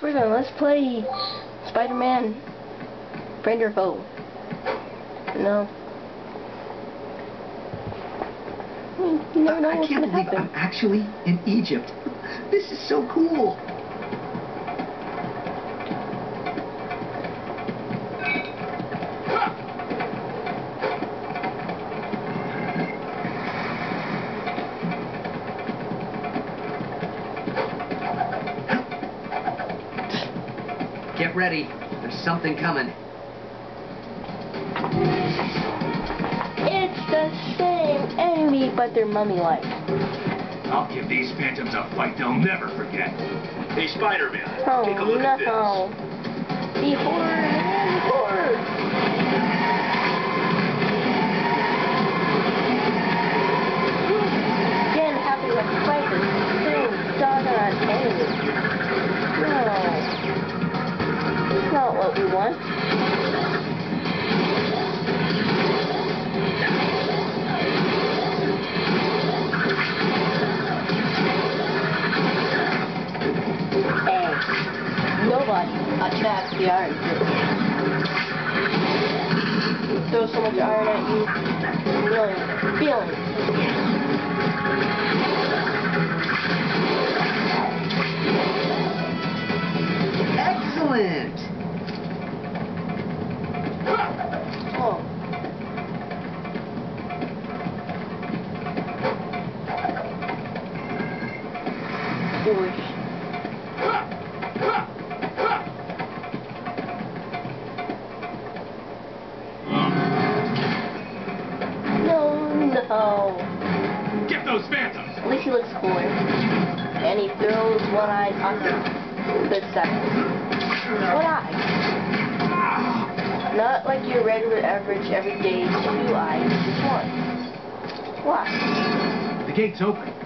we're gonna let's play Spider-Man Friend or Foe. No. Hmm, you never know I what's can't believe happen. I'm actually in Egypt. This is so cool. Get ready. There's something coming. It's the same enemy, but they're mummy-like. I'll give these phantoms a fight they'll never forget. Hey, Spider-Man, Oh take a look at this. Oh, no! The horror, the horror. Excellent. Those phantoms! At least he looks cooler. And he throws one eye on the second. One eye. Not like your regular average everyday two eyes, just one. Why? The gate's open.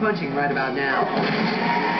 Punching right about now.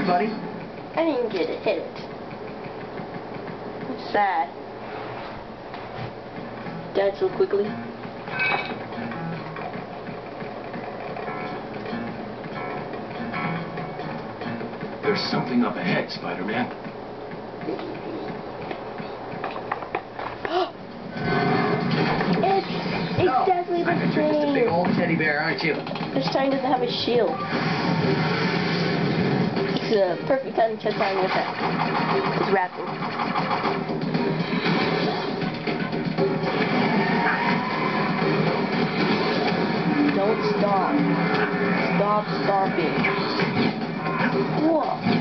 Looks like everybody. I didn't get to hit it. It's sad. Died so quickly. There's something up ahead, Spider-Man. It's exactly the bet you're just a big old teddy bear, aren't you? This time doesn't have a shield. It's a perfect time to check with that. It's rapping. Don't stop. Stop stomping. Whoa.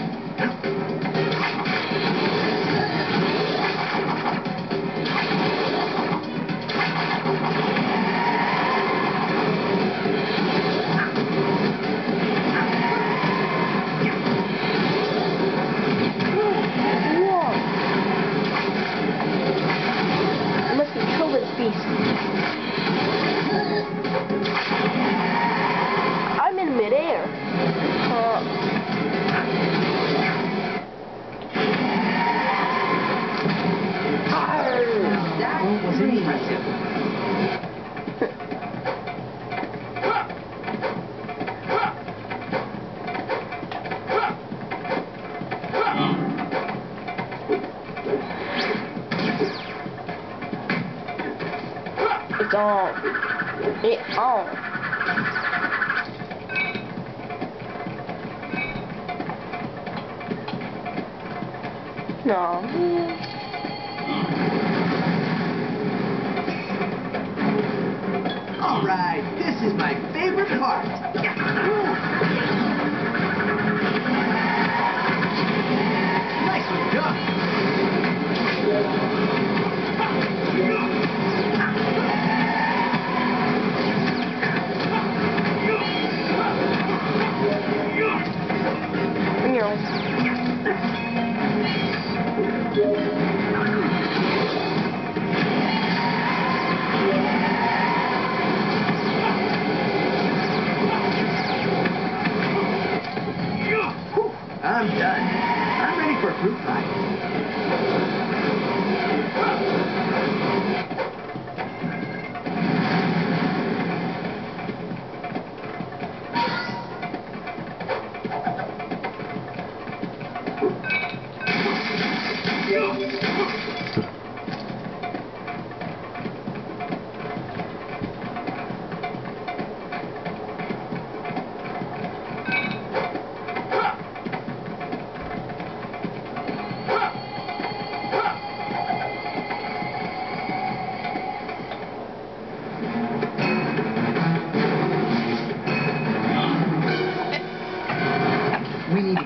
On. It's on. No. All right, this is my favorite part.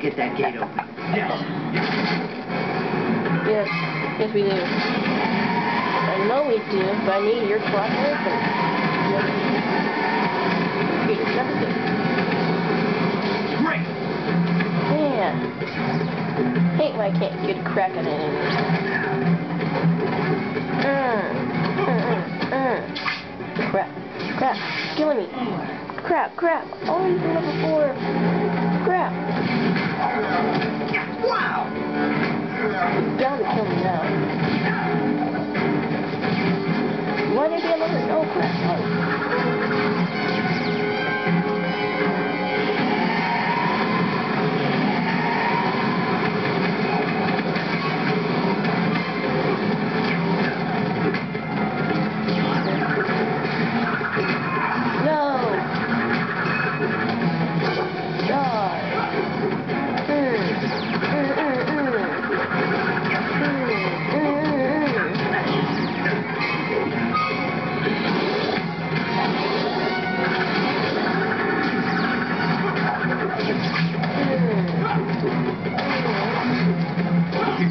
Get that gate open. Yes. Yes. Yes, we do. I know we do, but I need your cooperation. It's everything. Great. Yeah. Hate when I can't get a crack at it. Mm. Mm, mm, mm. Crap. Crap. Killing me. Crap, crap. Oh, he's number four. Thank you.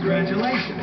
Congratulations.